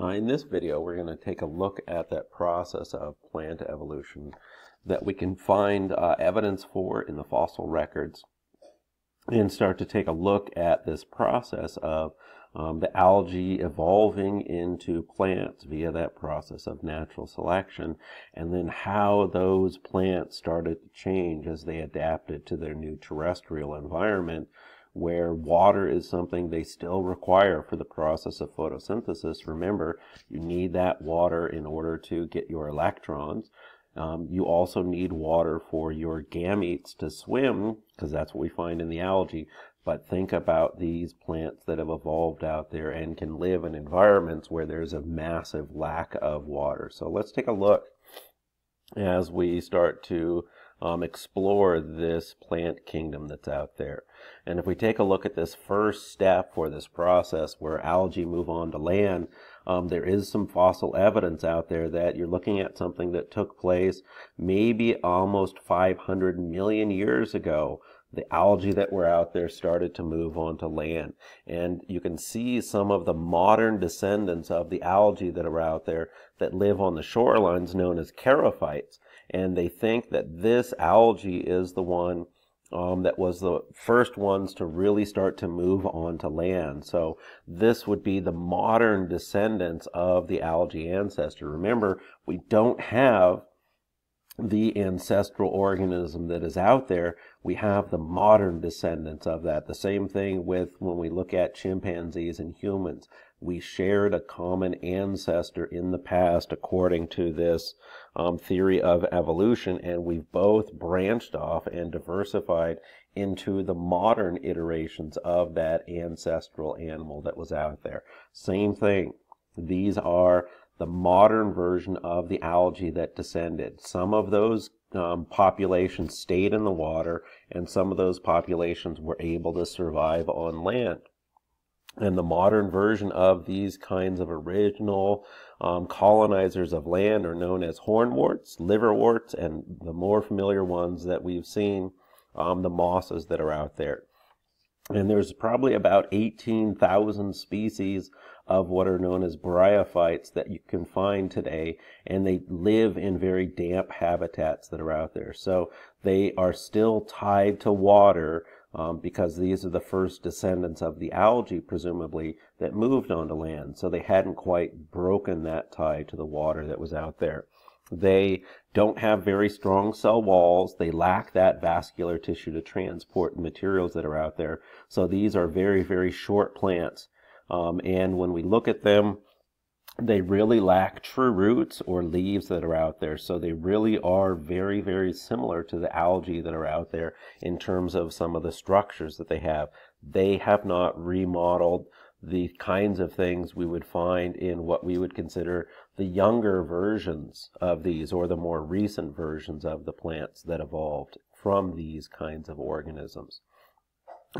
Uh, in this video, we're going to take a look at that process of plant evolution that we can find uh, evidence for in the fossil records and start to take a look at this process of um, the algae evolving into plants via that process of natural selection, and then how those plants started to change as they adapted to their new terrestrial environment where water is something they still require for the process of photosynthesis. Remember, you need that water in order to get your electrons. Um, you also need water for your gametes to swim, because that's what we find in the algae. But think about these plants that have evolved out there and can live in environments where there's a massive lack of water. So let's take a look as we start to um, explore this plant kingdom that's out there. And if we take a look at this first step for this process where algae move on to land, um, there is some fossil evidence out there that you're looking at something that took place maybe almost 500 million years ago the algae that were out there started to move onto land. And you can see some of the modern descendants of the algae that are out there that live on the shorelines known as charophytes and they think that this algae is the one um, that was the first ones to really start to move onto land. So this would be the modern descendants of the algae ancestor. Remember, we don't have the ancestral organism that is out there. We have the modern descendants of that. The same thing with when we look at chimpanzees and humans we shared a common ancestor in the past according to this um, theory of evolution, and we've both branched off and diversified into the modern iterations of that ancestral animal that was out there. Same thing. These are the modern version of the algae that descended. Some of those um, populations stayed in the water, and some of those populations were able to survive on land. And the modern version of these kinds of original um, colonizers of land are known as hornworts, liverworts, and the more familiar ones that we've seen, um, the mosses that are out there. And there's probably about 18,000 species of what are known as bryophytes that you can find today, and they live in very damp habitats that are out there. So they are still tied to water um, because these are the first descendants of the algae, presumably, that moved onto land. So they hadn't quite broken that tie to the water that was out there. They don't have very strong cell walls. They lack that vascular tissue to transport materials that are out there. So these are very, very short plants. Um, and when we look at them, they really lack true roots or leaves that are out there. So they really are very, very similar to the algae that are out there in terms of some of the structures that they have. They have not remodeled the kinds of things we would find in what we would consider the younger versions of these or the more recent versions of the plants that evolved from these kinds of organisms.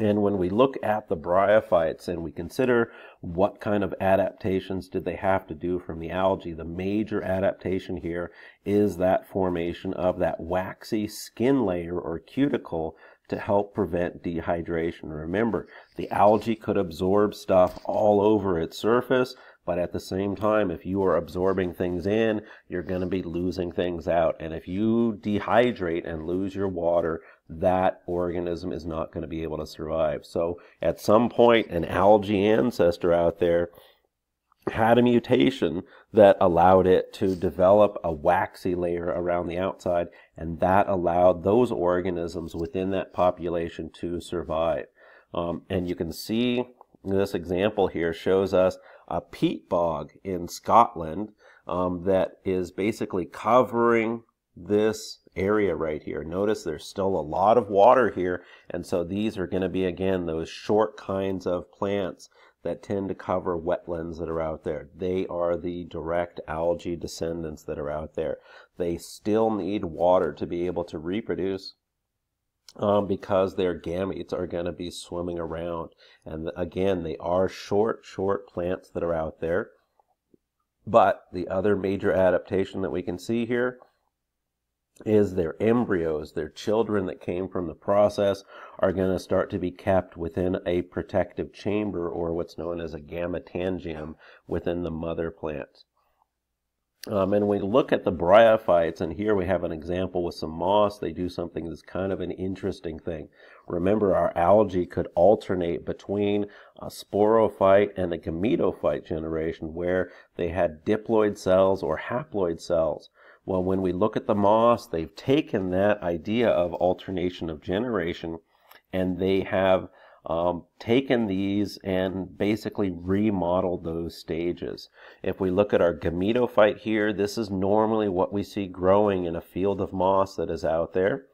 And when we look at the bryophytes and we consider what kind of adaptations did they have to do from the algae, the major adaptation here is that formation of that waxy skin layer or cuticle to help prevent dehydration. Remember, the algae could absorb stuff all over its surface, but at the same time, if you are absorbing things in, you're going to be losing things out. And if you dehydrate and lose your water, that organism is not going to be able to survive. So at some point, an algae ancestor out there had a mutation that allowed it to develop a waxy layer around the outside, and that allowed those organisms within that population to survive. Um, and you can see this example here shows us a peat bog in Scotland um, that is basically covering this area right here. Notice there's still a lot of water here, and so these are going to be, again, those short kinds of plants that tend to cover wetlands that are out there. They are the direct algae descendants that are out there. They still need water to be able to reproduce um, because their gametes are going to be swimming around. And again, they are short, short plants that are out there. But the other major adaptation that we can see here is their embryos, their children that came from the process, are going to start to be kept within a protective chamber or what's known as a gametangium within the mother plant. Um, and we look at the bryophytes, and here we have an example with some moss. They do something that's kind of an interesting thing. Remember, our algae could alternate between a sporophyte and a gametophyte generation, where they had diploid cells or haploid cells. Well, when we look at the moss, they've taken that idea of alternation of generation and they have um, taken these and basically remodeled those stages. If we look at our gametophyte here, this is normally what we see growing in a field of moss that is out there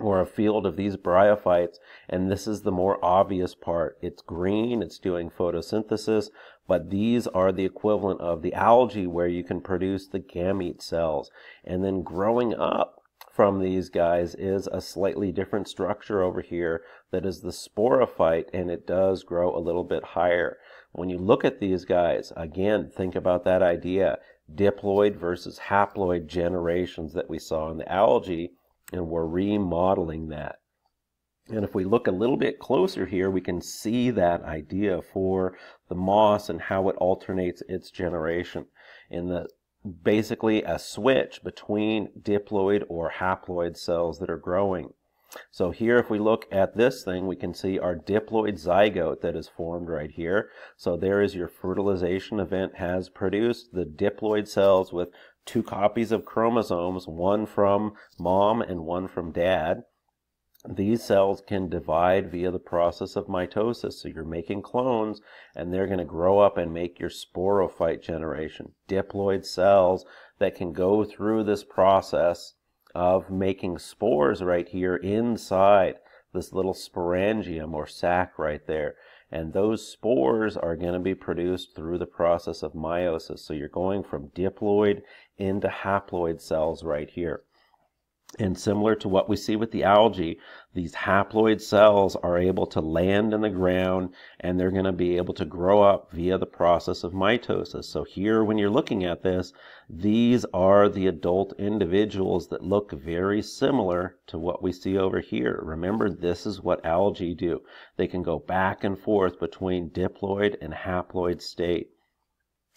or a field of these bryophytes, and this is the more obvious part. It's green, it's doing photosynthesis, but these are the equivalent of the algae where you can produce the gamete cells. And then growing up from these guys is a slightly different structure over here that is the sporophyte, and it does grow a little bit higher. When you look at these guys, again, think about that idea, diploid versus haploid generations that we saw in the algae and we're remodeling that. And if we look a little bit closer here, we can see that idea for the moss and how it alternates its generation. In the basically a switch between diploid or haploid cells that are growing. So here, if we look at this thing, we can see our diploid zygote that is formed right here. So there is your fertilization event has produced the diploid cells with two copies of chromosomes, one from mom and one from dad. These cells can divide via the process of mitosis. So you're making clones and they're going to grow up and make your sporophyte generation. Diploid cells that can go through this process of making spores right here inside this little sporangium or sac right there. And those spores are going to be produced through the process of meiosis. So you're going from diploid into haploid cells right here. And similar to what we see with the algae, these haploid cells are able to land in the ground and they're going to be able to grow up via the process of mitosis. So here, when you're looking at this, these are the adult individuals that look very similar to what we see over here. Remember, this is what algae do. They can go back and forth between diploid and haploid state.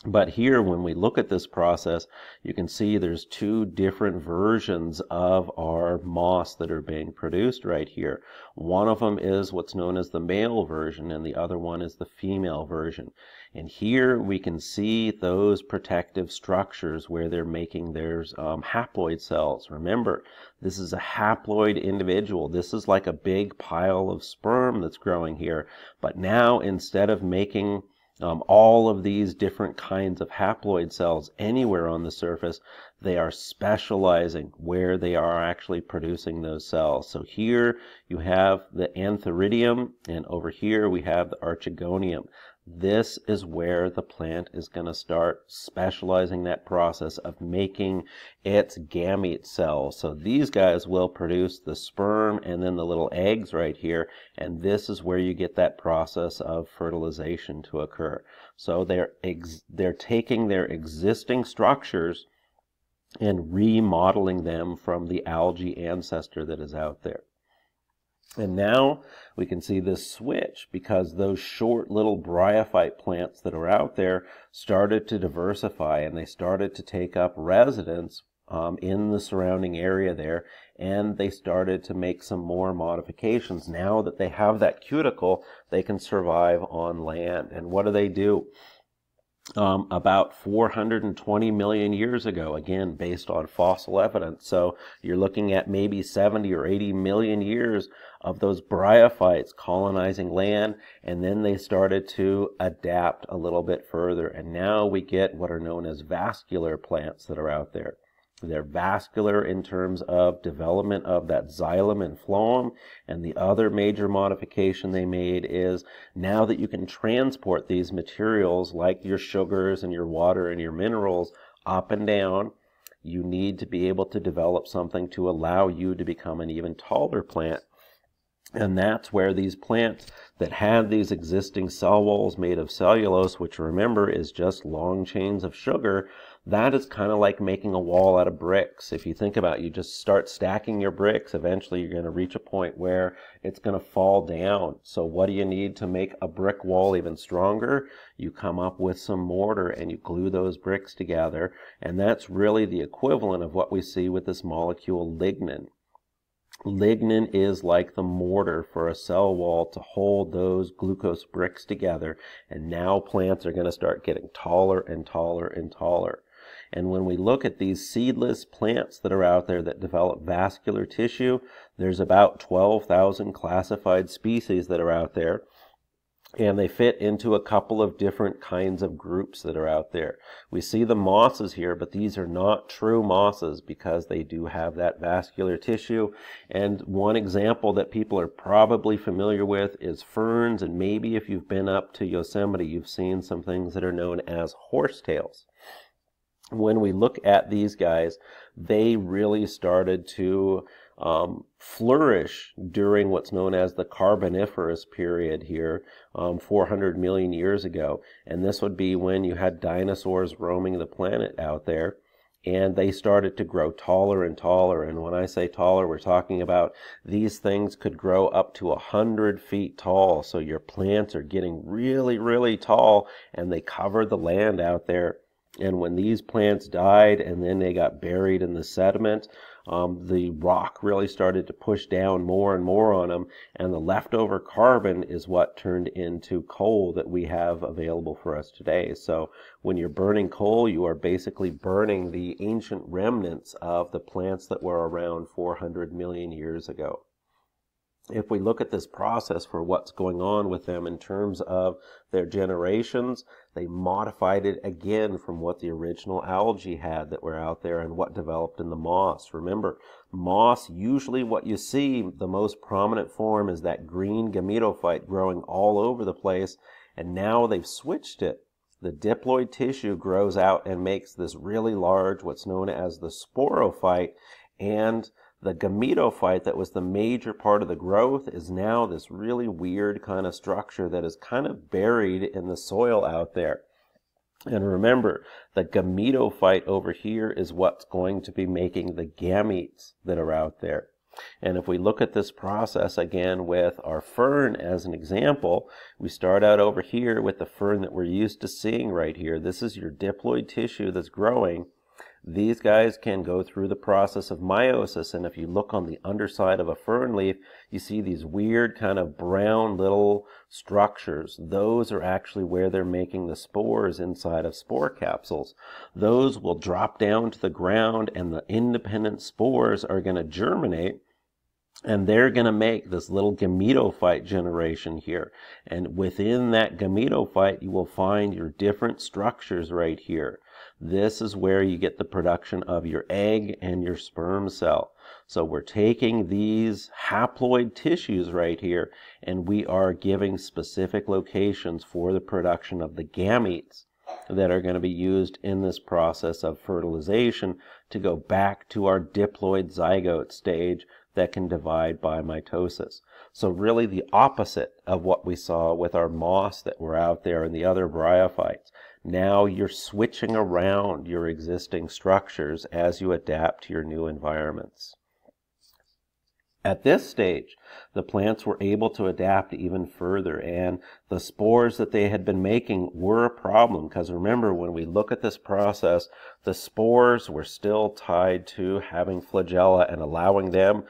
But here, when we look at this process, you can see there's two different versions of our moss that are being produced right here. One of them is what's known as the male version, and the other one is the female version. And here we can see those protective structures where they're making their um, haploid cells. Remember, this is a haploid individual. This is like a big pile of sperm that's growing here. But now, instead of making um, all of these different kinds of haploid cells anywhere on the surface, they are specializing where they are actually producing those cells. So here you have the antheridium, and over here we have the archegonium. This is where the plant is going to start specializing that process of making its gamete cells. So these guys will produce the sperm and then the little eggs right here, and this is where you get that process of fertilization to occur. So they're they're taking their existing structures and remodeling them from the algae ancestor that is out there. And now we can see this switch because those short little bryophyte plants that are out there started to diversify and they started to take up residence um, in the surrounding area there and they started to make some more modifications. Now that they have that cuticle, they can survive on land. And what do they do? Um, about 420 million years ago, again, based on fossil evidence. So you're looking at maybe 70 or 80 million years of those bryophytes colonizing land, and then they started to adapt a little bit further. And now we get what are known as vascular plants that are out there. They're vascular in terms of development of that xylem and phloem. And the other major modification they made is now that you can transport these materials like your sugars and your water and your minerals up and down, you need to be able to develop something to allow you to become an even taller plant And that's where these plants that had these existing cell walls made of cellulose, which remember is just long chains of sugar, that is kind of like making a wall out of bricks. If you think about it, you just start stacking your bricks, eventually you're going to reach a point where it's going to fall down. So what do you need to make a brick wall even stronger? You come up with some mortar and you glue those bricks together. And that's really the equivalent of what we see with this molecule lignin. Lignin is like the mortar for a cell wall to hold those glucose bricks together. And now plants are going to start getting taller and taller and taller. And when we look at these seedless plants that are out there that develop vascular tissue, there's about 12,000 classified species that are out there. And they fit into a couple of different kinds of groups that are out there. We see the mosses here, but these are not true mosses because they do have that vascular tissue. And one example that people are probably familiar with is ferns. And maybe if you've been up to Yosemite, you've seen some things that are known as horsetails when we look at these guys, they really started to um, flourish during what's known as the Carboniferous period here, um, 400 million years ago. And this would be when you had dinosaurs roaming the planet out there. And they started to grow taller and taller. And when I say taller, we're talking about these things could grow up to a hundred feet tall. So your plants are getting really, really tall and they cover the land out there and when these plants died and then they got buried in the sediment, um, the rock really started to push down more and more on them. And the leftover carbon is what turned into coal that we have available for us today. So when you're burning coal, you are basically burning the ancient remnants of the plants that were around 400 million years ago if we look at this process for what's going on with them in terms of their generations, they modified it again from what the original algae had that were out there and what developed in the moss. Remember, moss, usually what you see, the most prominent form is that green gametophyte growing all over the place, and now they've switched it. The diploid tissue grows out and makes this really large, what's known as the sporophyte, and the gametophyte that was the major part of the growth is now this really weird kind of structure that is kind of buried in the soil out there. And remember, the gametophyte over here is what's going to be making the gametes that are out there. And if we look at this process again with our fern as an example, we start out over here with the fern that we're used to seeing right here. This is your diploid tissue that's growing. These guys can go through the process of meiosis, and if you look on the underside of a fern leaf, you see these weird kind of brown little structures. Those are actually where they're making the spores inside of spore capsules. Those will drop down to the ground, and the independent spores are going to germinate and they're going to make this little gametophyte generation here. And within that gametophyte, you will find your different structures right here. This is where you get the production of your egg and your sperm cell. So we're taking these haploid tissues right here and we are giving specific locations for the production of the gametes that are going to be used in this process of fertilization to go back to our diploid zygote stage that can divide by mitosis. So really the opposite of what we saw with our moss that were out there and the other bryophytes. Now you're switching around your existing structures as you adapt to your new environments. At this stage, the plants were able to adapt even further, and the spores that they had been making were a problem because remember, when we look at this process, the spores were still tied to having flagella and allowing them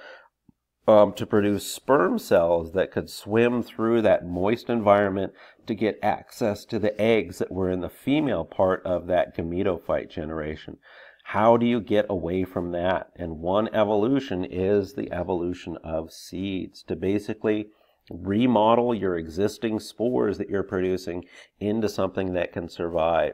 um, to produce sperm cells that could swim through that moist environment to get access to the eggs that were in the female part of that gametophyte generation. How do you get away from that? And one evolution is the evolution of seeds to basically remodel your existing spores that you're producing into something that can survive.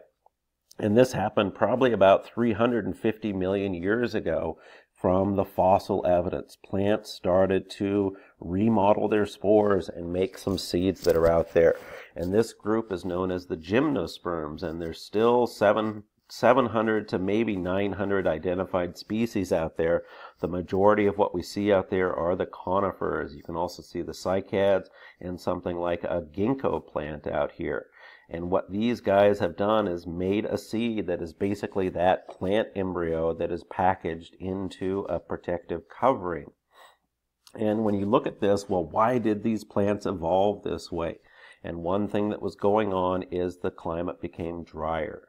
And this happened probably about 350 million years ago from the fossil evidence. Plants started to remodel their spores and make some seeds that are out there. And this group is known as the gymnosperms, and there's still seven 700 to maybe 900 identified species out there. The majority of what we see out there are the conifers. You can also see the cycads and something like a ginkgo plant out here. And what these guys have done is made a seed that is basically that plant embryo that is packaged into a protective covering. And when you look at this, well, why did these plants evolve this way? And one thing that was going on is the climate became drier.